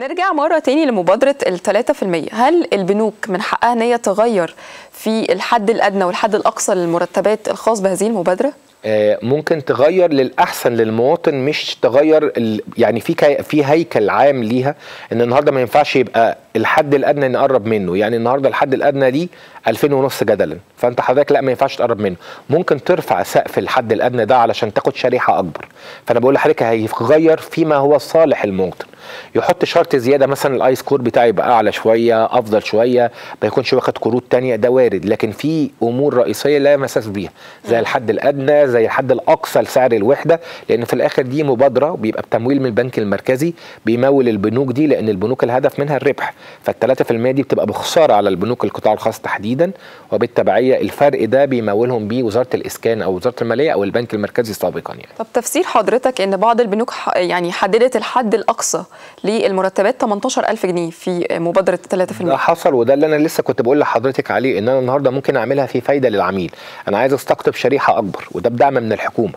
نرجع مرة تاني لمبادرة الثلاثة في المية هل البنوك من حقها أن هي تغير في الحد الأدنى والحد الأقصى للمرتبات الخاص بهذه المبادرة؟ آه، ممكن تغير للأحسن للمواطن مش تغير. يعني في. في هيكل عام ليها إن النهارده ما ينفعش يبقى الحد الأدنى نقرب منه يعني النهارده الحد الأدنى دي 2000 ونص جدلا فأنت حضرتك لا ما ينفعش تقرب منه ممكن ترفع سقف الحد الأدنى ده علشان تاخد شريحة أكبر فأنا بقول لحضرتك هيغير فيما هو صالح المواطن يحط شرط زيادة مثلا ال I-Score بتاعي يبقى أعلى شوية أفضل شوية ما يكونش واخد قروض تانية ده وارد. لكن في أمور رئيسية لا مساس بيها زي الحد الأدنى زي الحد الأقصى لسعر الوحدة لأن في الآخر دي مبادرة بيبقى بتمويل من البنك المركزي بيمول البنوك دي لأن البنوك الهدف منها الربح. فال3% دي بتبقى بخسارة على البنوك القطاع الخاص تحديدا وبالتبعية الفرق ده بيمولهم بيه وزارة الإسكان أو وزارة المالية أو البنك المركزي سابقا يعني. طب تفسير حضرتك إن بعض البنوك يعني حددت الحد الأقصى للمرتبات 18000 جنيه في مبادرة 3% ده حصل وده اللي أنا لسه كنت بقول لحضرتك عليه إن أنا النهارده ممكن أعملها في فايدة للعميل. أنا عايز أستقطب شريحة أكبر وده بدعم من الحكومة.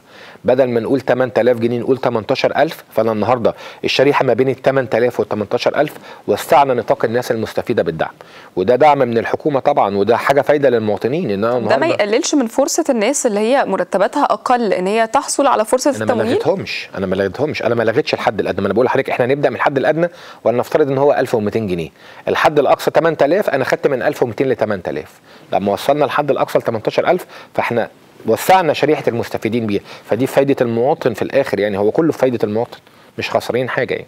بدل ما نقول 8000 جنيه نقول 18000 فأنا النهارده الشريحة ما بين ال 8000 وال 18000 وسعنا نطاق الناس المستفيدة بالدعم. وده دعم من الحكومة طبعا وده حاجة فايدة للمواطنين إن أنا ده ما يقللش من فرصة الناس اللي هي مرتباتها أقل إن هي تحصل على فرصة أنا ما التمويل لغيتهمش أنا ما لغيتهمش. أنا ما لغيتش الحد الادنى ما أنا بقول لحضرتك إحنا نبدأ من الحد الأدنى ولا نفترض إن هو 1200 جنيه. الحد الأقصى 8000 أنا خدت من 1200 ل 8000 لما وصلنا الحد الأقصى ل 18000 فإحنا وسعنا شريحة المستفيدين بيها. فدي فايدة المواطن في الآخر يعني هو كله فايدة المواطن مش خسرين حاجة يعني.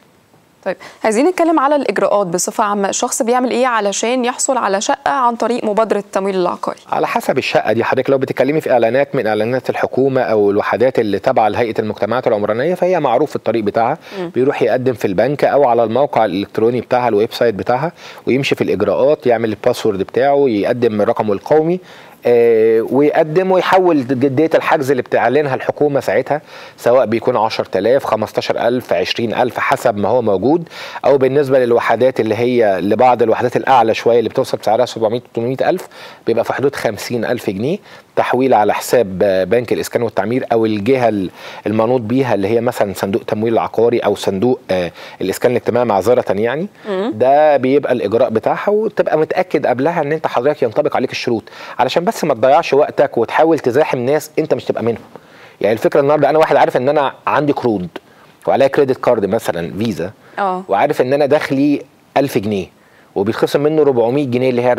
طيب عايزين نتكلم على الإجراءات بصفة عامة. الشخص بيعمل إيه علشان يحصل على شقة عن طريق مبادرة التمويل العقاري على حسب الشقة دي حضرتك لو بتتكلمي في إعلانات من إعلانات الحكومة أو الوحدات اللي تابعه لهيئه المجتمعات العمرانية فهي معروف الطريق بتاعها. بيروح يقدم في البنك أو على الموقع الإلكتروني بتاعها ال website بتاعها ويمشي في الإجراءات يعمل ال password بتاعه يقدم رقمه القومي آه، ويقدم ويحول جديه الحجز اللي بتعلنها الحكومة ساعتها سواء بيكون 10000 15000 20000 حسب ما هو موجود أو بالنسبة للوحدات اللي هي لبعض الوحدات الأعلى شوية اللي بتوصل سعرها 700 800000 بيبقى في حدود 50000 جنيه تحويل على حساب بنك الإسكان والتعمير أو الجهة ال- المنوط بيها اللي هي مثلا صندوق تمويل العقاري أو صندوق آه، الإسكان الاجتماعي معذره يعني. ده بيبقى الإجراء بتاعها وتبقى متأكد قبلها إن أنت حضرتك ينطبق عليك الشروط. علشان بس ما تضيعش وقتك وتحاول تزاحم ناس انت مش تبقى منهم. يعني الفكرة النهارده أنا واحد عارف إن أنا عندي قروض وعليا كريدت كارد مثلا فيزا آه. وعارف إن أنا دخلي 1000 جنيه وبيتخصم منه 400 جنيه اللي هي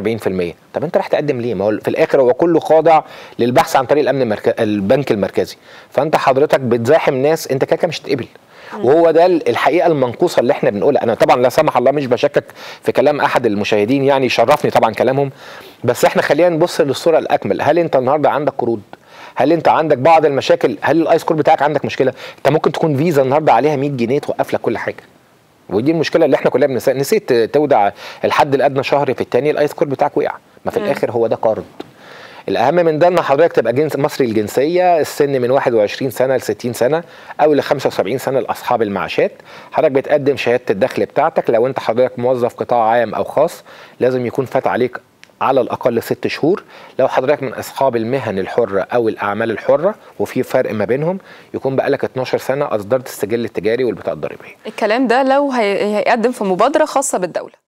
40% طب أنت راح تقدم ليه؟ ما هو في الآخر هو كله خاضع للبحث عن طريق الأمن المركزي البنك المركزي. فأنت حضرتك بتزاحم ناس أنت كده مش هتقبل وهو ده الحقيقة المنقوصة اللي إحنا بنقولها. أنا طبعا لا سمح الله مش بشكك في كلام أحد المشاهدين يعني يشرفني طبعا كلامهم. بس إحنا خلينا نبص للصورة الأكمل. هل انت النهارده عندك قروض؟ هل انت عندك بعض المشاكل؟ هل ال I-Score بتاعك عندك مشكلة؟ انت ممكن تكون فيزا النهارده عليها 100 جنيه توقف لك كل حاجة. ودي المشكلة اللي إحنا كلنا بنسى نسيت تودع الحد الأدنى شهر في الثاني ال I-Score بتاعك وقع. ما في الآخر هو ده قرض. الأهم من ده إن حضرتك تبقى جنس مصري الجنسية السن من 21 سنة ل 60 سنة أو ل 75 سنة لأصحاب المعاشات. حضرتك بتقدم شهادة الدخل بتاعتك. لو انت حضرتك موظف قطاع عام أو خاص لازم يكون فات عليك على الأقل ست شهور. لو حضرتك من أصحاب المهن الحرة أو الأعمال الحرة وفي فرق ما بينهم يكون بقالك 12 سنة أصدرت السجل التجاري والبطاقة الضريبية. الكلام ده لو هي- هيقدم في مبادرة خاصة بالدولة.